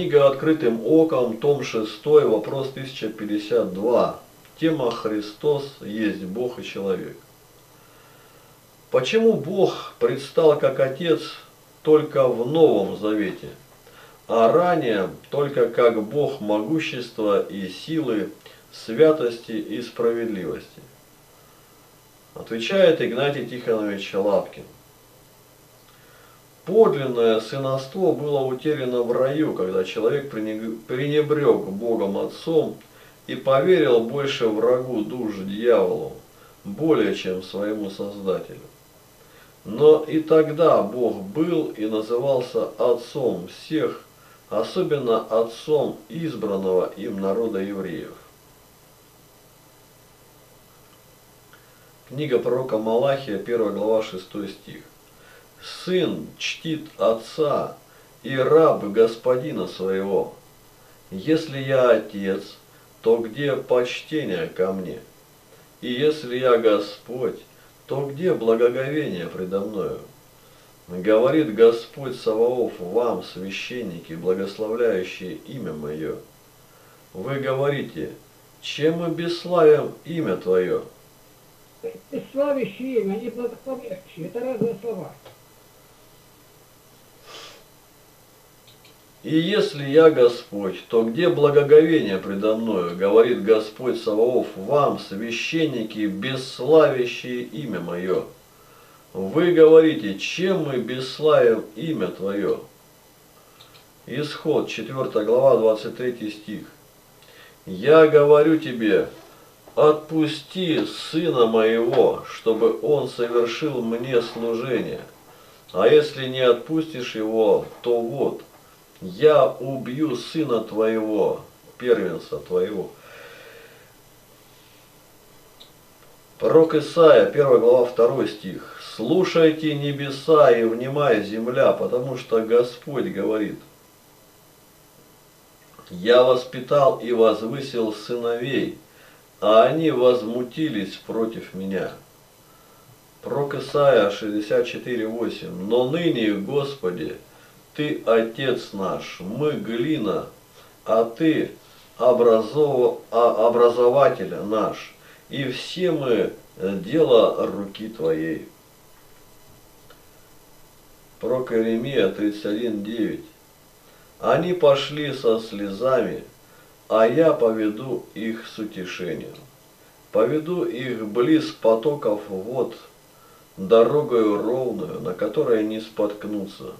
Книга «Открытым оком», том 6, вопрос 1052. Тема «Христос есть Бог и человек». Почему Бог предстал как Отец только в Новом Завете, а ранее только как Бог могущества и силы, святости и справедливости? Отвечает Игнатий Тихонович Лапкин. Подлинное сыновство было утеряно в раю, когда человек пренебрег Богом Отцом и поверил больше врагу душ дьяволу, более чем своему Создателю. Но и тогда Бог был и назывался Отцом всех, особенно Отцом избранного им народа евреев. Книга пророка Малахия, 1 глава, 6 стих. Сын чтит отца и раб господина своего. Если я отец, то где почтение ко мне? И если я Господь, то где благоговение предо мною? Говорит Господь Саваоф вам, священники, благословляющие имя Мое. Вы говорите, чем мы бесславим имя Твое? Бесславящие имя, не благословляющие, это разные слова. И если я Господь, то где благоговение предо мною, говорит Господь Саваоф, вам, священники, бесславящие имя мое? Вы говорите, чем мы бесславим имя Твое? Исход, 4 глава, 23 стих. Я говорю тебе, отпусти сына моего, чтобы он совершил мне служение. А если не отпустишь его, то вот, я убью сына твоего, первенца твоего. Пророк Исаия, 1 глава, 2 стих. «Слушайте небеса и внимай земля, потому что Господь говорит, «Я воспитал и возвысил сыновей, а они возмутились против меня». Пророк Исаия 64.8. «Но ныне, Господи, ты отец наш, мы глина, а ты образов... а образователь наш, и все мы дело руки твоей. Пророк Иеремия 31.9 Они пошли со слезами, а я поведу их с утешением. Поведу их близ потоков вод, дорогою ровную, на которой не споткнутся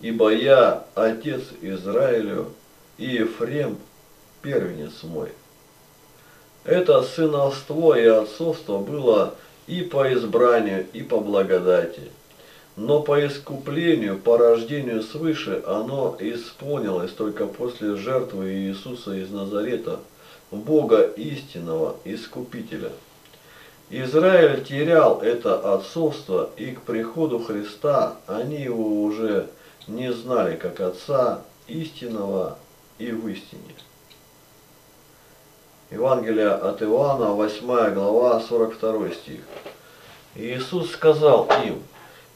ибо я отец Израилю, и Ефрем первенец мой. Это сыновство и отцовство было и по избранию, и по благодати. Но по искуплению, по рождению свыше, оно исполнилось только после жертвы Иисуса из Назарета, Бога истинного Искупителя. Израиль терял это отцовство, и к приходу Христа они его уже не знали, как Отца истинного и в истине. Евангелие от Иоанна, 8 глава, 42 стих. Иисус сказал им,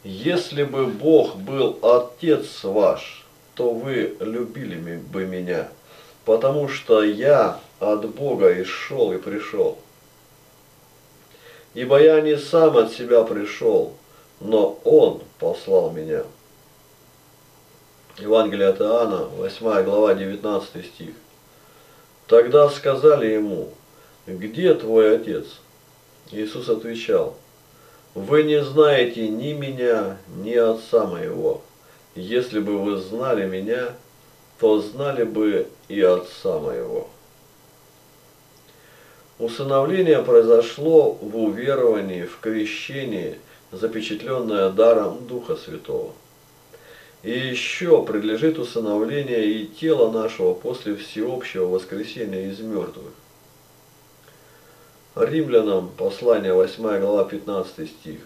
если бы Бог был Отец ваш, то вы любили бы меня, потому что я от Бога и шел и пришел. Ибо я не сам от себя пришел, но Он послал меня. Евангелие от Иоанна, 8 глава, 19 стих. Тогда сказали ему, где твой отец? Иисус отвечал, вы не знаете ни меня, ни отца моего. Если бы вы знали меня, то знали бы и отца моего. Усыновление произошло в уверовании, в крещении, запечатленное даром Духа Святого. И еще предлежит усыновление и тела нашего после всеобщего воскресения из мертвых. Римлянам, послание 8 глава 15 стих.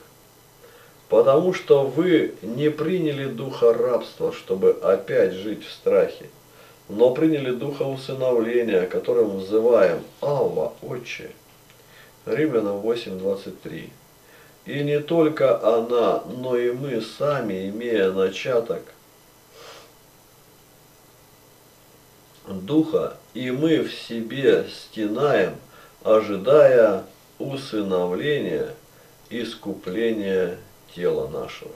Потому что вы не приняли духа рабства, чтобы опять жить в страхе, но приняли духа усыновления, которым взываем «Алва, Отче». Римлянам 8.23. И не только она, но и мы сами, имея начаток, духа, и мы в себе стенаем, ожидая усыновления, искупления тела нашего.